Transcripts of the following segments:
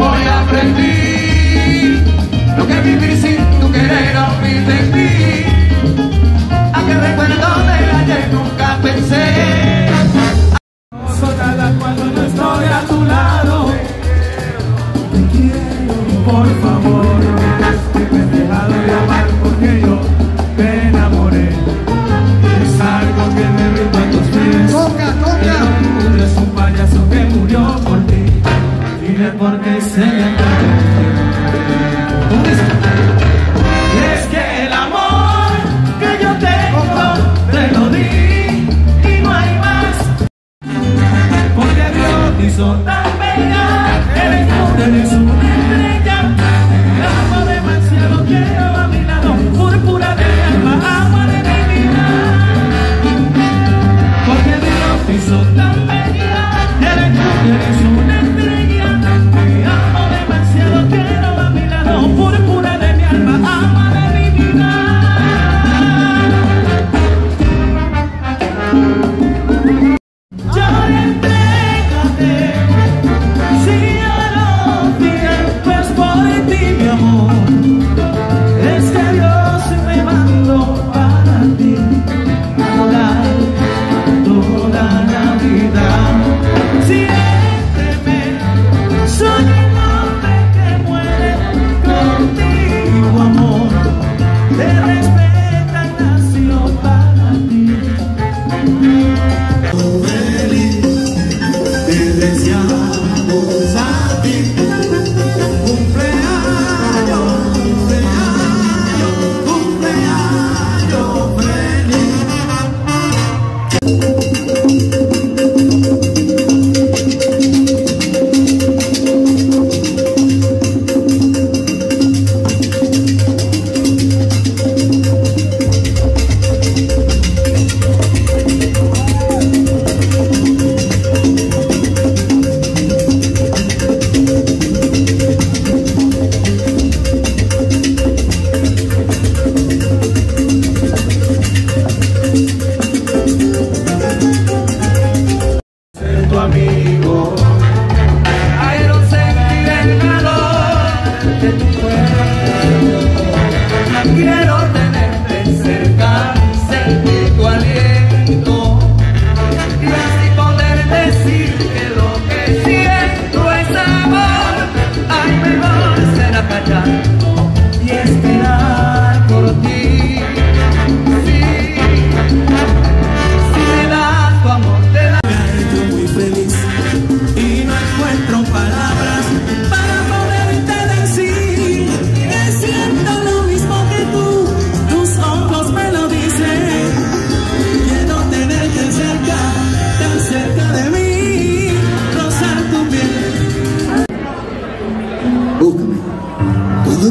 Hoy aprendí lo que vivir sin tu querer, ahorita en mí. que se. Te respeta 2020.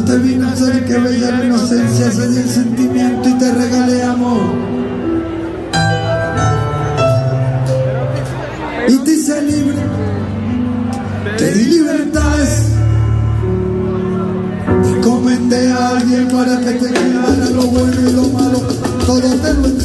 Te vino a ser que bella la inocencia, cedí el sentimiento y te regalé amor. Y te hice libre, te di libertades. Te comenté a alguien para que te quedara lo bueno y lo malo, todo te lo